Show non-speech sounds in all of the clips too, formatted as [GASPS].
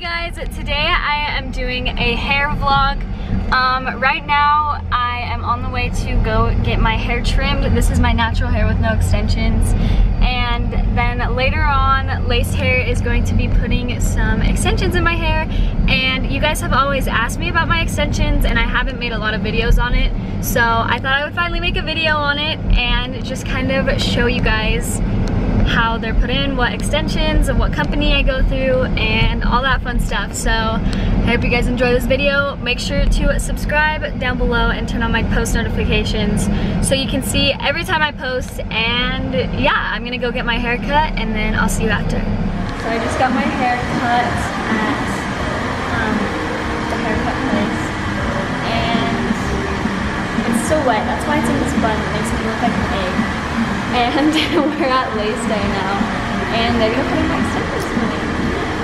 guys, today I am doing a hair vlog. Um, right now I am on the way to go get my hair trimmed. This is my natural hair with no extensions. And then later on, Laced Hair is going to be putting some extensions in my hair. And you guys have always asked me about my extensions and I haven't made a lot of videos on it. So I thought I would finally make a video on it and just kind of show you guys how they're put in, what extensions, and what company I go through, and all that fun stuff. So I hope you guys enjoy this video. Make sure to subscribe down below and turn on my post notifications so you can see every time I post. And yeah, I'm gonna go get my hair cut and then I'll see you after. So I just got my hair cut at um, the haircut place. And it's so wet, that's why it's in this bun. It makes me look like an egg and [LAUGHS] we're at Lace Day now and they're gonna put in my extensions for me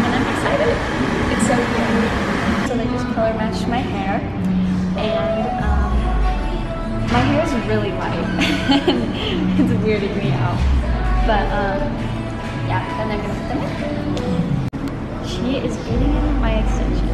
and I'm excited. It's so cute. So they just color matched my hair and um, my hair is really white And [LAUGHS] it's weirding me out but um, yeah and they're gonna put them in. She is getting in my extensions.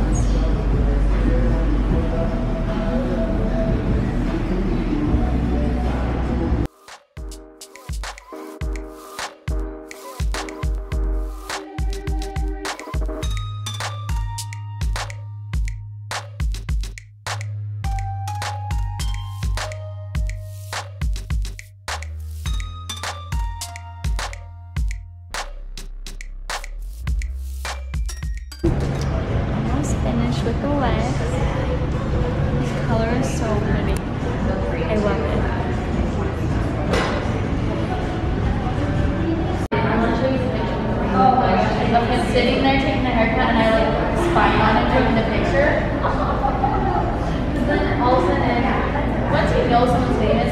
With the legs. This color is so pretty. I love it. Oh my gosh, I love sitting there taking a haircut and I like spying on him taking the picture. Because then all of a sudden, once you know someone's famous,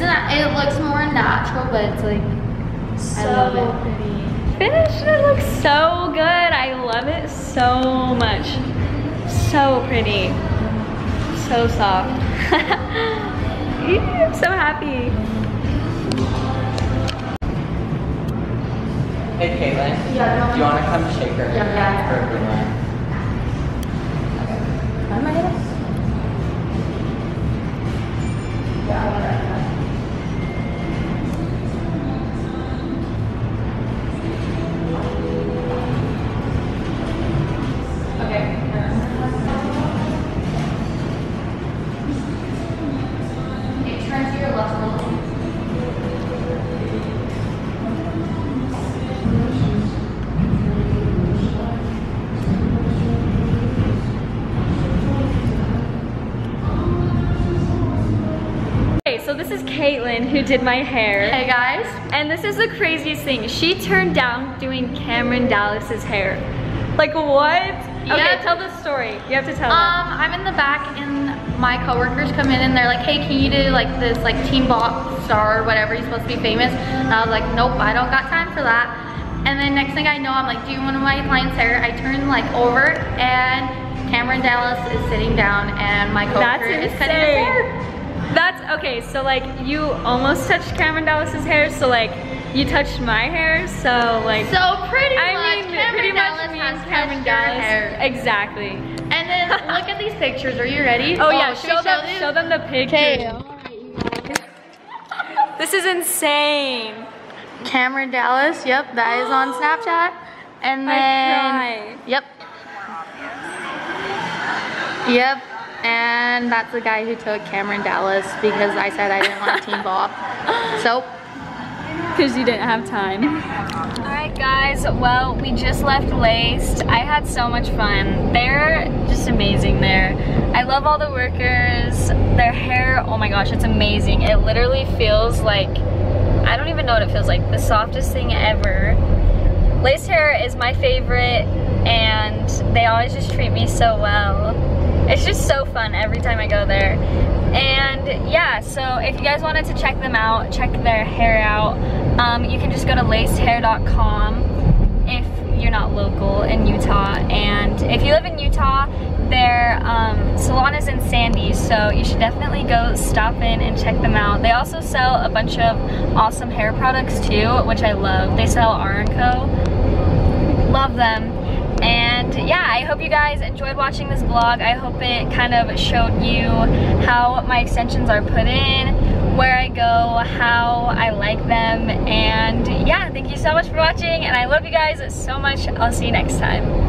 it's. Isn't it looks more natural, but it's like, I love it. pretty. Finished. It looks so good. I love it so much. So pretty. So soft. [LAUGHS] I'm so happy. Hey Caitlin, Yeah, do you want to come shake her Yeah, yeah. for everyone? Am I Okay, so this is Caitlin who did my hair. Hey guys. And this is the craziest thing. She turned down doing Cameron Dallas's hair. Like what? Okay, Yeah. tell the story. You have to tell them. Um, I'm in the back and my coworkers come in and they're like, hey, can you do like this like Team Bop star or whatever, you're supposed to be famous. And I was like, nope, I don't got time for that. And then next thing I know, I'm like doing one of my clients' hair. I turn like over and Cameron Dallas is sitting down and my coworker is cutting his hair. That's okay. So like you almost touched Cameron Dallas's hair. So like you touched my hair. So like So pretty I much, mean Cameron pretty Dallas much has means Cameron Dallas. hair. Exactly. And then [LAUGHS] look at these pictures. Are you ready? Oh, yeah. Oh, should we Show them. Show them the picture. [LAUGHS] This is insane. Cameron Dallas. Yep, that is on [GASPS] Snapchat. And I then, cry. yep. Yep. And that's the guy who took Cameron Dallas because I said I didn't want to Team Bob. [LAUGHS] So, because you didn't have time. All right, guys. Well, we just left Laced. I had so much fun. They're just amazing there. I love all the workers. Their hair, oh my gosh, it's amazing. It literally feels like, I don't even know what it feels like. The softest thing ever. Laced hair is my favorite and they always just treat me so well. It's just so fun every time I go there. And yeah, so if you guys wanted to check them out, check their hair out, um, you can just go to lacedhair.com if you're not local in Utah. And if you live in Utah, their um, salon is in Sandy, so you should definitely go stop in and check them out. They also sell a bunch of awesome hair products too, which I love. They sell R & Co. Love them. And yeah, I hope you guys enjoyed watching this vlog. I hope it kind of showed you how my extensions are put in, where I go, how I like them. And yeah, thank you so much for watching and I love you guys so much. I'll see you next time.